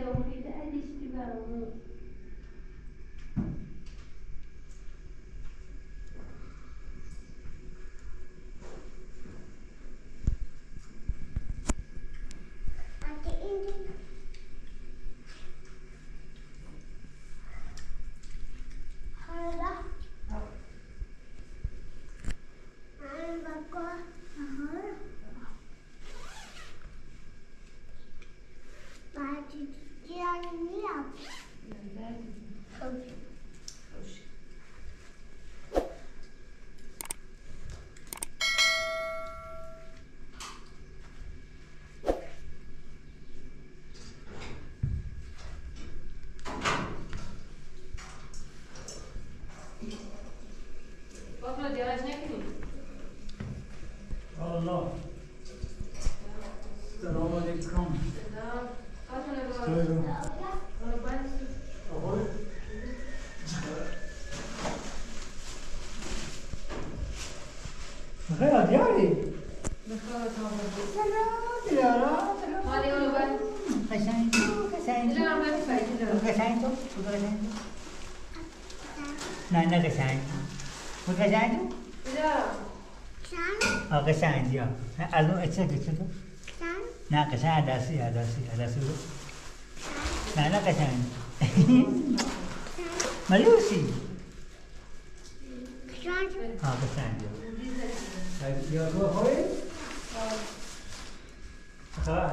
توحيد الاستمرار کچه کچه تو؟ نه نه کچه عدسی عدسی عدسی رو نه نه کچه هنی ملوسی کچه هنی ها کچه هنی یا رو خوی؟ خواه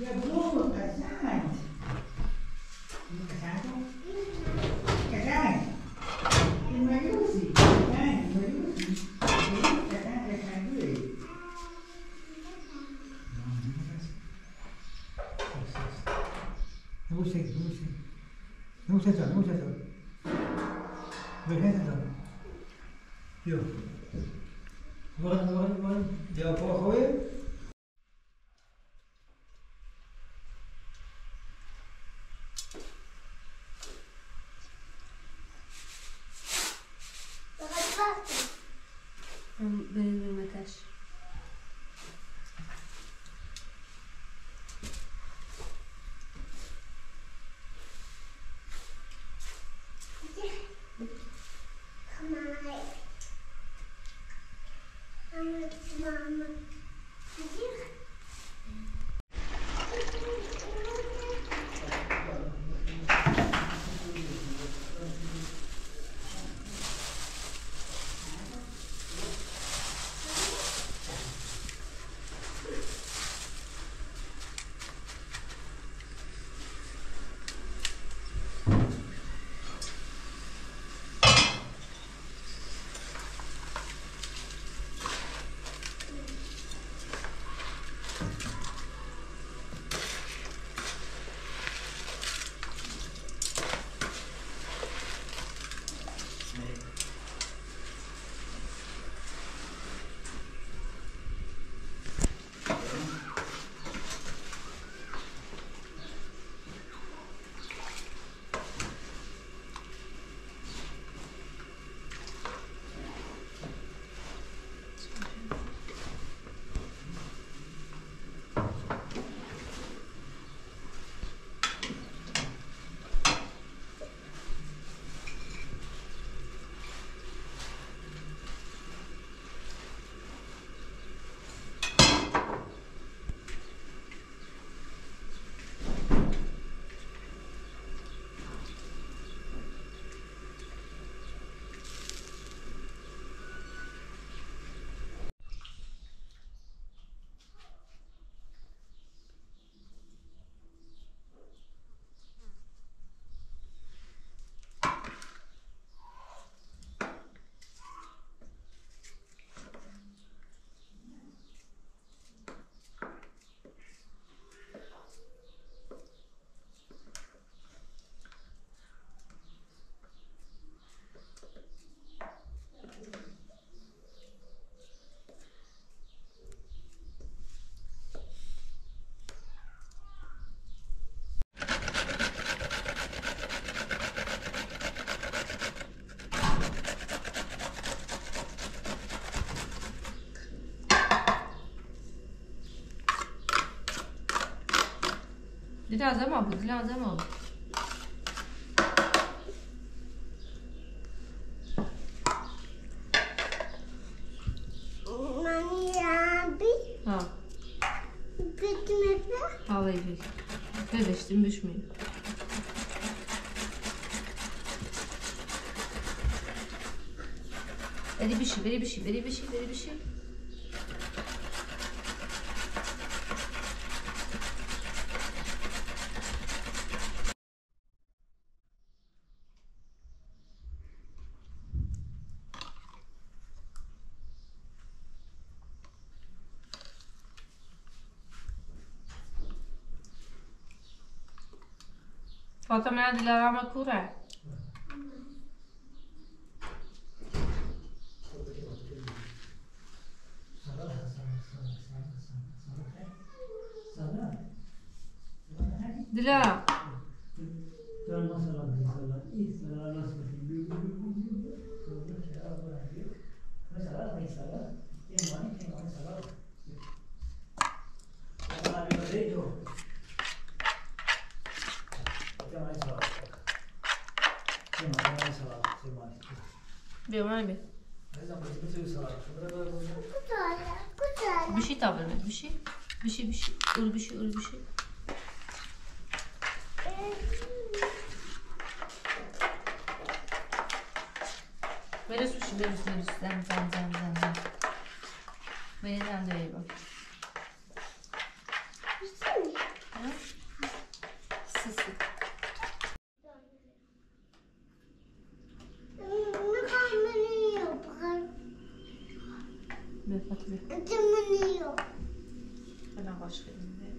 Я Biraz ama biraz ama. Ha. Ağlayacak. Kardeştim düşmeyin. Beri bir şey, beri bir şey, beri bir şey, beri bir şey. Fatamaya dilarama cura. Dilara. انت منيو انا باش ندير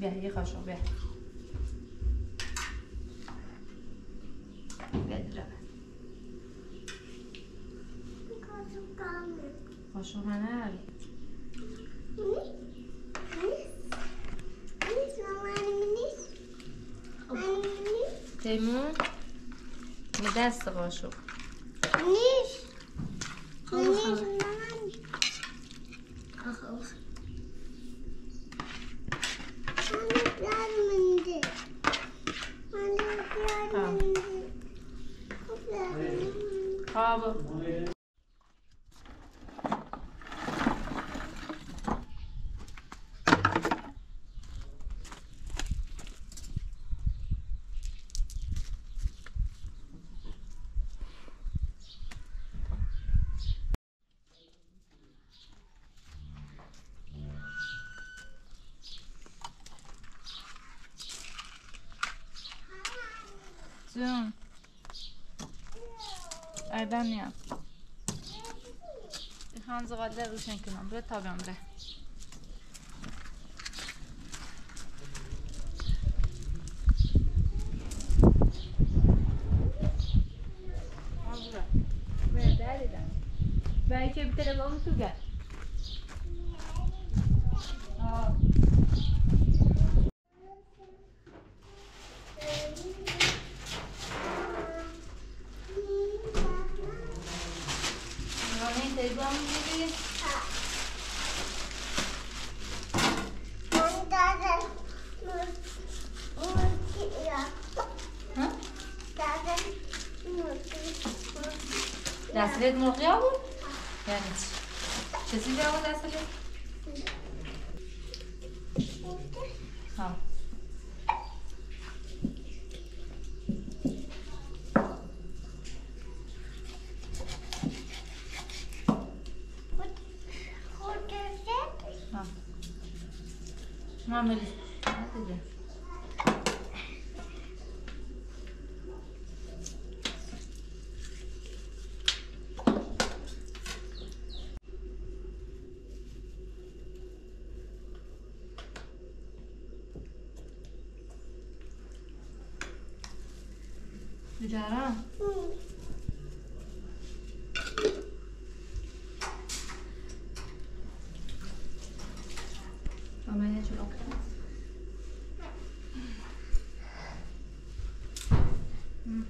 بها هي خاشو بها غير لا نشوف طام باشو هنا ها ماشي انا منيش انا منيش ديمون وداصه باشو falava. کردن نیم این خانزو قدر روشن بره تا بره مرغی بود؟ یعنی چی؟ چیزی به آقا 그자랑 응. 라면 해주라고. 응.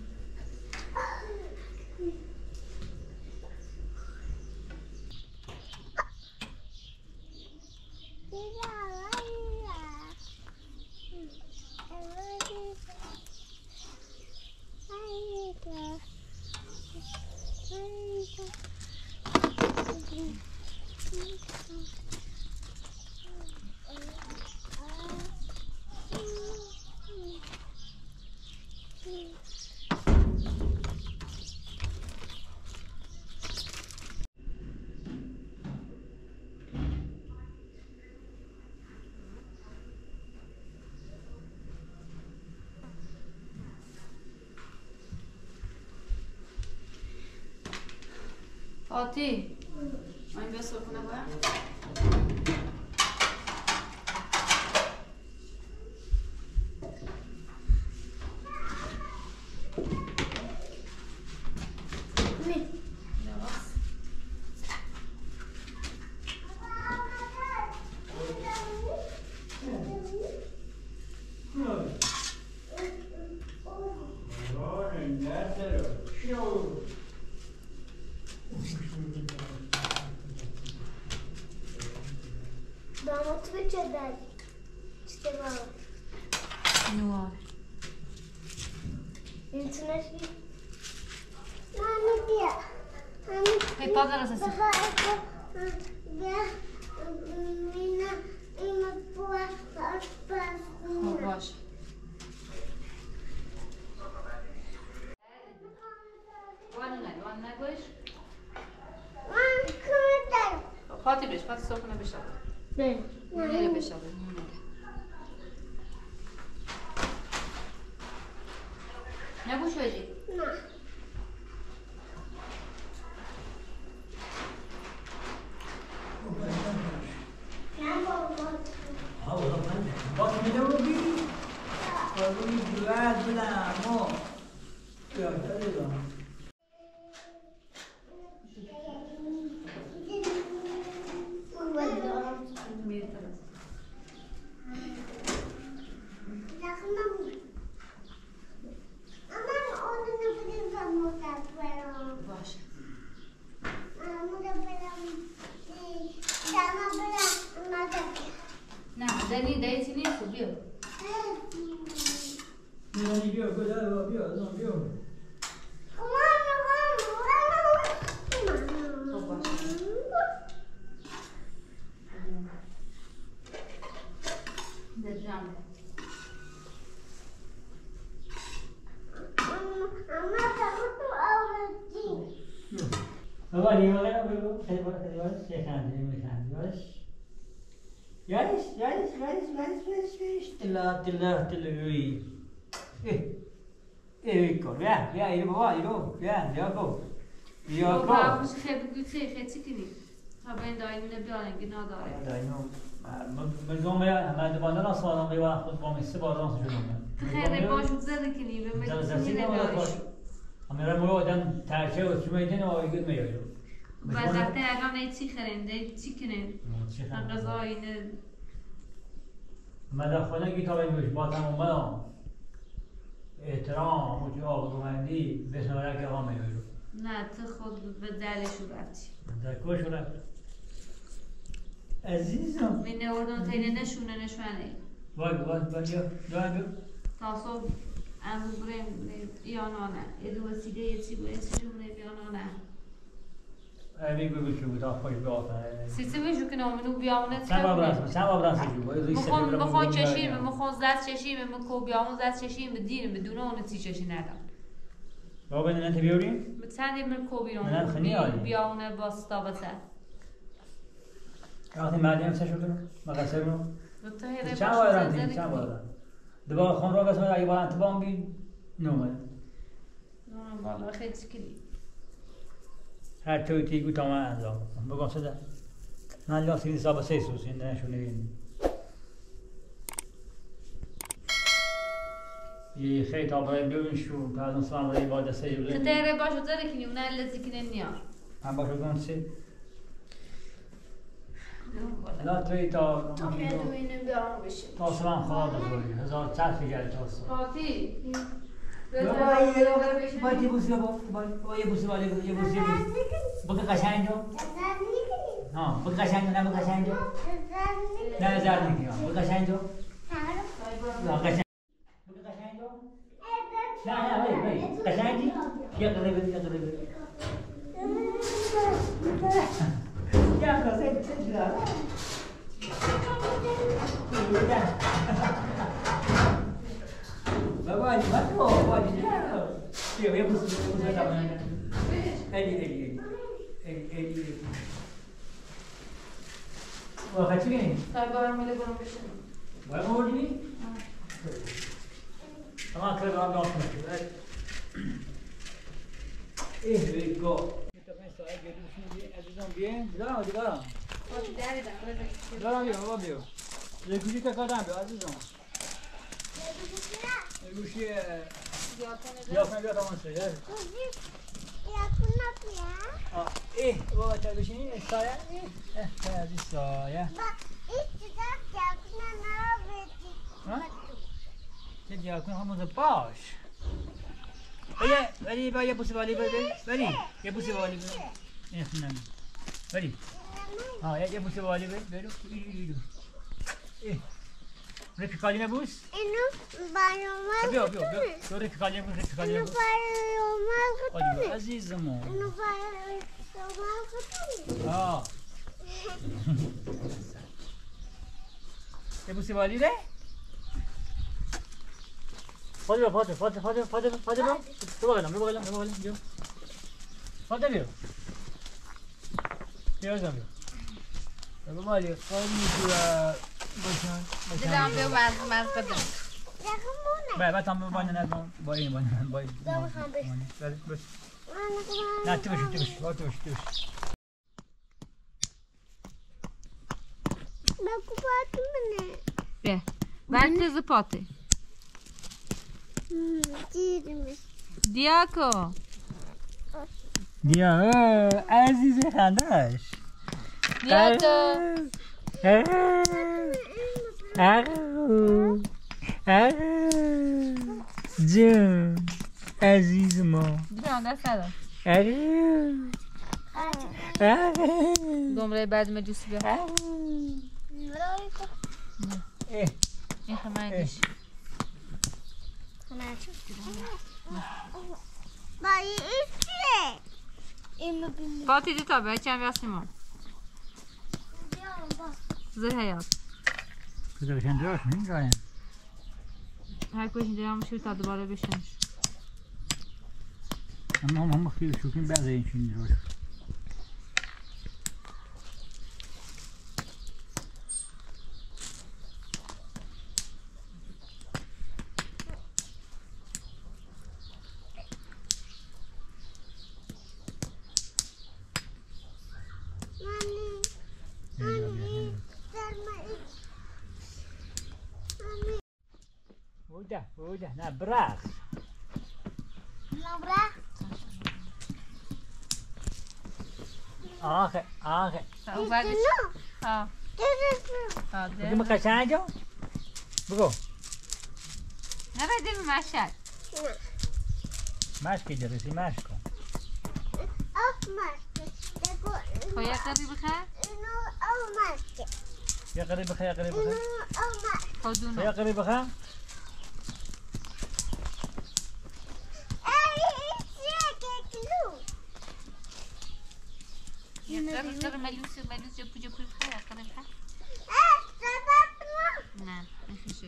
응. 어디? deu soco na barra? todas as درجام بابا نیما نه بگو خیلی بالا خیلی بالا چه خنده میخنده باش یادش یادش یادش یادش یادش یادش تلا تلا تلوی ای کن بیا بیا ایرو بابا ایرو بیا بیا کو بیا کو بابا خیلی گوتی خیلی چیکینی تا به این دایمینه بیارنگی نداره داینو مزوم یا من باندن آسمان میوان خود با میسه بازان شدم خیلی باش به مجلسی سینما نداریش Amira muro adam tercih o kime idin o ilgi mi yiyor? وزرته الان ای چی خرنده؟ چی کنن غذا اینه مدى خونه کی تا با تمام احترام و آبرومندی بسم الله که آقا میگوش نه تو خود به دلشو رفتی در کش رفت؟ عزیزم. من اردن تینه نشونه نشونه. وای وای وای یا یا بیا. تاسو امو بریم یانانه ادو وسیده یه چی باید چی جمعه بیانانه ای بگو بشو بود؟ خوش به آفره سیسی بشو که نامنو بیامونه. باب رسم؟ جو باید روی سفید مخون مخون چشیم. مخون زد چشیم مکو بیامون زد چشیم دین بدون اون تی چشی ندم. بابا نه انت بیوریم مثلا من کو بیرون؟ نه، خیلی عالی. بیامونه باستا بسه وقتی مردم سه شد مقصر رو. چند بار رفتیم؟ چند بار رفتیم دوباره خون را قسمت اگه با انتباه بی نومه بالا خیلی چکلی هر توی تیگو تا من انجام بگم صدا من لاس این حساب سه سوس این نشون نگین. یه خیلی تا برای ببین شو تا از اون سلام برای با دسته تو یوزه تهره باشو زده کنی اونه لزی کنه نیار من باشو کنم سه توی تا تا میادو اینه بیامون بشه. تا سلام خواب بخوری هزار چرخ گره تا سلام فاتی با یه بوسی با یه بوسی با یه بوسی یه بوسی بگه قشنگ جو ها بگه قشنگ جو نه بگه قشنگ جو نه زرد نگی بگه قشنگ جو نه قشنگ. جو نه نه وای وای قشنگی؟ یه قلبه یه قلبه Yakası etti diyor. Babaanne bak o babaanne diyor. Diyor ya bu bu adam. Eli eli eli eli. O kaç gün? Tabii böyle bulmuş. Var mı orada bir? Tamam kırık abi altına. Evet. Eh, go. saygı düşündüğü edizden bir güzel hadi bakalım. Dalam diyor, diyor. Rekuşi kakadan bir azizim. de lá bir de lá, Yapma ya. Eh, de lá. ne saya? Eh, saya di saya. Bak, hiç güzel yakına ne yapacak? Ha? Ne yakın hamurda baş. Vaya, vali ba ya pusi vali ba be. Vali. Ya pusi vali be. Ya Ha ya ya pusi vali be. Böyle yürü yürü yürü. Eh. Rekik haline bus. Eno bari olmaz. Tabii abi abi. Yo rekik haline bus, rekik haline bus. Eno bari olmaz. Hadi azizim o. Eno bari olmaz. Ha. Ya pusi vali de. Hadi be Fatih, Fatih, Fatih, Fatih, Fatih be. Dur bakalım, dur bakalım, dur bakalım. Diyor. Fatih diyor. Diyor Özlem diyor. Öbür var ya, kalmış ya. Başan, başan. Dedem diyor ben, ben kadın. Ben ben tam babaanne ne zaman bayım babaanne bayım. Tamam kardeş. Hadi baş. Ne tıvış tıvış, tıvış tıvış. Ben kupa attım mı ne? Ben kızı patı. دیاکو. دیا عزیز خندش. داده ارو جم ازیز ما. دمره بعد مجوسی به این ارو دوم Dayı üstü. Fatih dit abi, erken yazsın Zırha yaz. Kızlar kendi açmayın gayen. Her koşunca yanmış bir tadı bana beşenmiş. Ama ama şu gün ben de şimdi hoş. udah, udah nabrak. Nabrak. Oke, oke. Bagus. Ah. Jadi makan saja. Nara masak. Jadi si. Oh. Kau ya kari bekah? Ya oh maski. ya قريبك يا Ya خذونا يا Nej, det är så.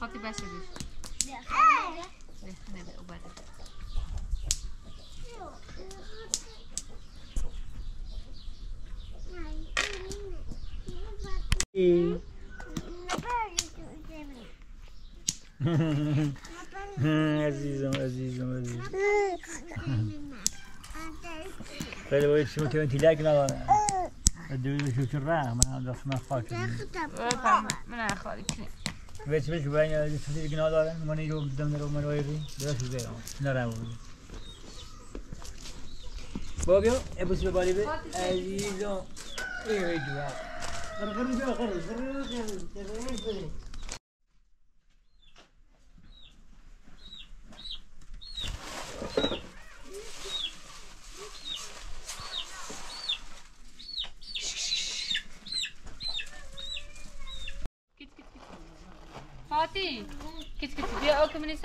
Håll tillbaka sig. Nej, det är inte det. Nej, det är inte det. Böyle böyle şimdi köyün tiler günah var. Dövdü şu çırra ama da sınıf fark ediyor. Öpem. Ben ayakları içine. Veç veç ben ya şu günah var. Mani yok demler o mani var. Biraz güzel ama. Nara bu. Bakıyor. E bu sefer bari be. Azizim. Evet ya. Kır kır kır kır kır kır kır. Git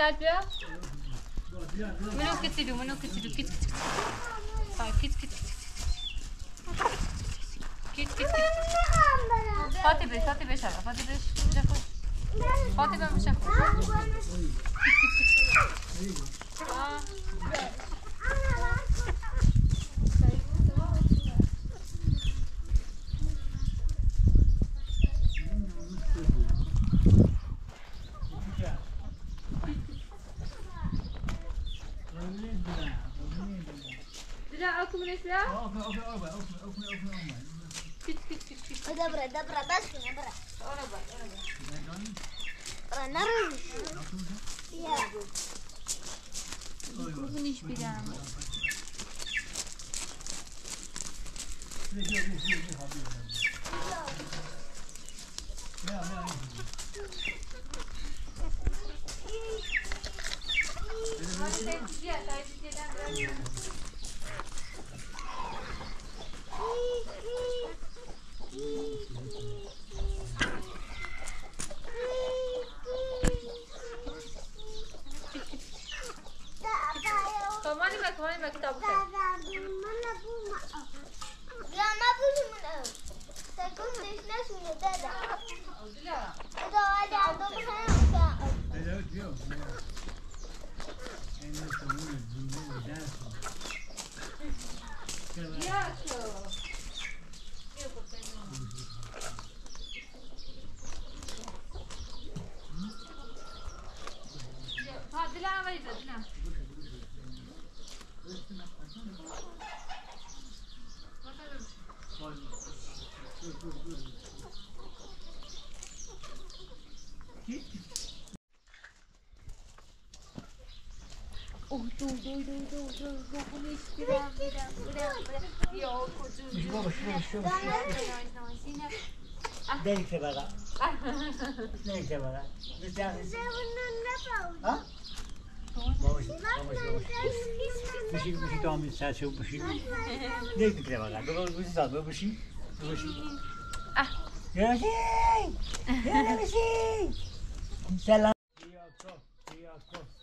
Talpia? Mano kesilu, mano kesilu, kit kit kit. Ha kit kit kit. Kit kit kit. Fatih Bey, Fatih Bey şaka, Fatih Bey şaka. Fatih Bey şaka. Ну, добре, добре, бачки, добре. Э, наружу. Я. Кузмич прямо. Oh, do, do, do, do, do, do, bunu istiyorum, biraz, biraz, biraz. Yok, çocuğum. Neyse bana. Neyse bana. Bir tanesi. Saya benar nak Ha? Babaşı, babaşı, babaşı. Bir şey, bir şey tamam, bir saat çok bir şey. Ne fikre bana? Baba bir şey sağ, bir şey. Bir şey. Ah.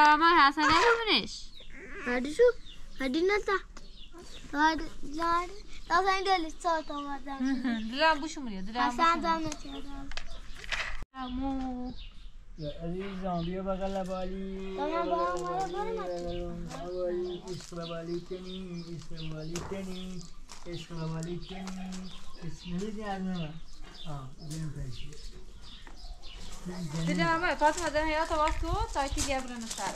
Drama Hasan yapmış. Hadi şu. Hadi nata. Hadi. Hadi. Daha sen gel sağ tamadan. Dilan bu şu mu diyor? Dilan bu şu Hasan mu? da ne diyor? Mu. Ya azizim bir bakala bali. Tamam, bana bana bana Bali iskra bali teni, iskra Dileme, Fatıma den hayata bastı, tayti gebrını sar.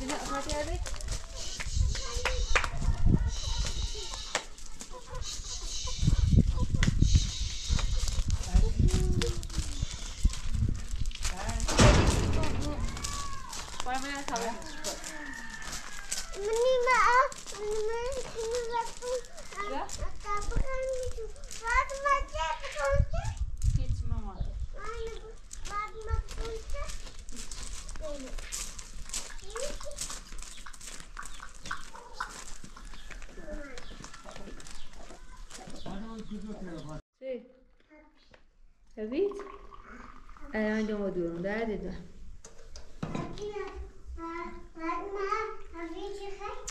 Dile, Fatih abi, Ayağın cama diyorum. Der dedi. Fatma, habis cakap.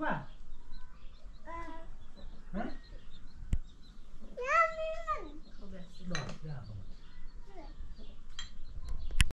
quoi